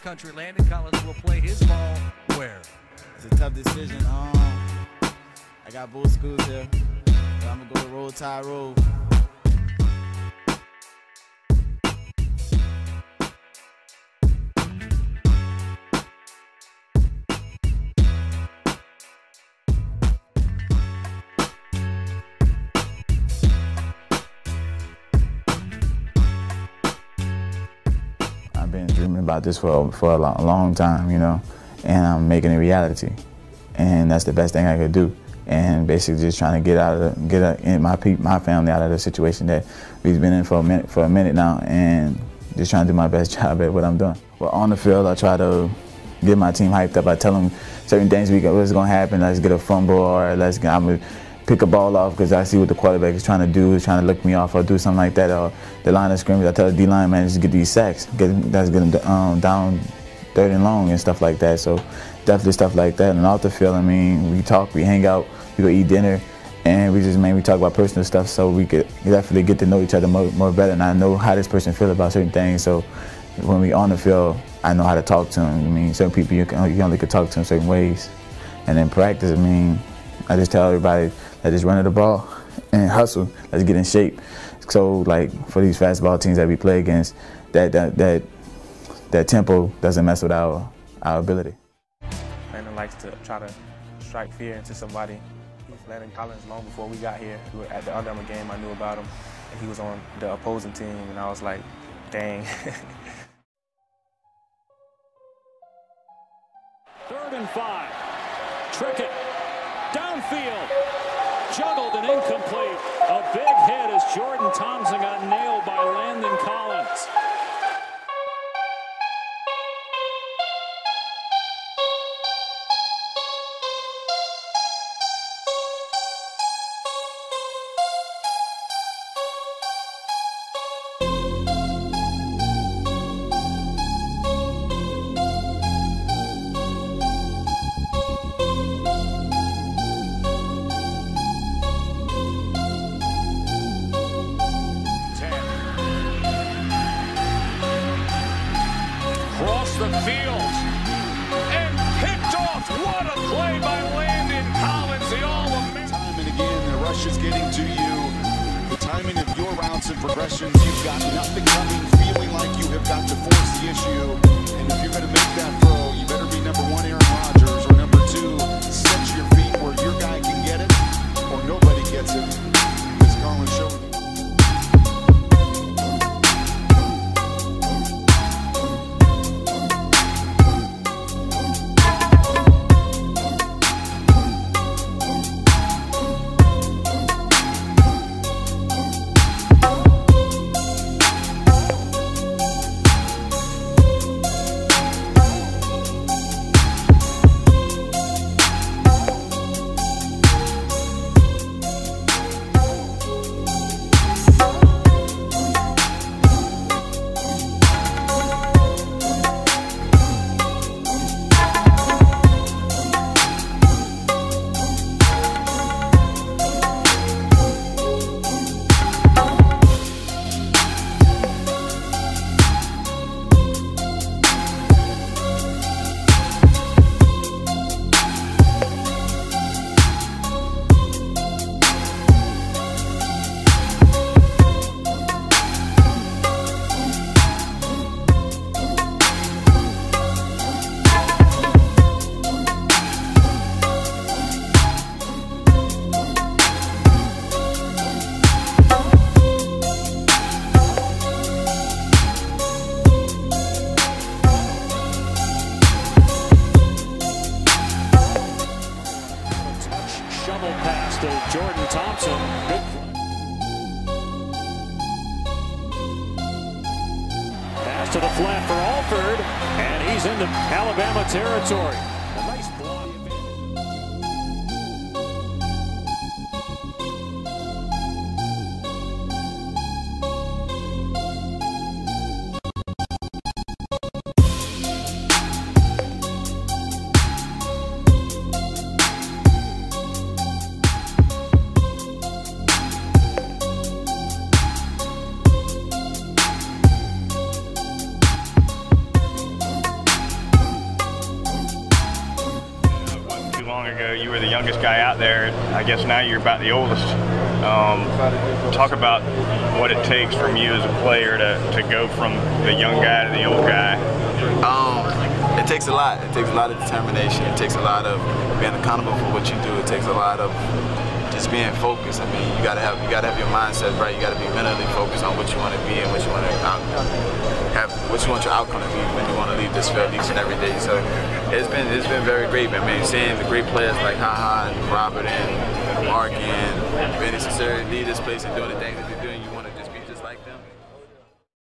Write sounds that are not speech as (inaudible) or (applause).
country. Landon Collins will play his ball where? It's a tough decision. Um, I got both schools here. But I'm gonna go to Roll Tide Road. About this for, for a long, time, you know, and I'm making it reality. And that's the best thing I could do. And basically just trying to get out of the, get a, my pe- my family out of the situation that we've been in for a minute for a minute now, and just trying to do my best (laughs) job at what I'm doing. Well, on the field, I try to get my team hyped up. I tell them certain things we what's going to happen. Let's get a fumble, or let's I'm gonna pick a ball off because I see what the quarterback is trying to do, is trying to look me off or do something like that. Or the line of scrimmage, I tell the D line man just get these sacks, get that's getting um, down third and long and stuff like that. So definitely stuff like that. And off the field, I mean, we talk, we hang out, we go eat dinner, and we just mainly talk about personal stuff so we could definitely get to know each other more, more better. And I know how this person feel about certain things. So when we on the field, I know how to talk to them. I mean, certain people you, can, you only could talk to in certain ways. And in practice, I mean, I just tell everybody that just run the ball and hustle. Let's get in shape. So like for these fastball teams that we play against, that that that that tempo doesn't mess with our our ability. Landon likes to try to strike fear into somebody. He's Landon Collins long before we got here. We were at the Under Armour game, I knew about him. And he was on the opposing team, and I was like, dang. (laughs) Third and five. Trickett. Downfield. Juggled and incomplete. A big hit as Jordan Thompson got nailed by Landon Collins. The field. And picked off. What a play by Landon Collins, the All-American. Time and again, the rush is getting to you. The timing of your routes and progressions, you've got nothing coming, feeling like you have got to force the issue. And if you're going to make that throw, you better be number one, Aaron Rodgers, or number two, set your feet where your guy can get it, or nobody gets it. To the flat for Alford, and he's into Alabama territory. Ago, you were the youngest guy out there. I guess now you're about the oldest. Um, talk about what it takes from you as a player to, to go from the young guy to the old guy. Um, it takes a lot. It takes a lot of determination. It takes a lot of being accountable for what you do. It takes a lot of just being focused. I mean, you gotta have you gotta have your mindset right. You gotta be mentally focused on what you want to be and what you want to have, what you want your outcome to be when you want to leave this field each and every day. So it's been it's been very great. I mean, seeing the great players like HaHa and Robert and Mark and Vinnie Sunseri lead this place and doing the things that they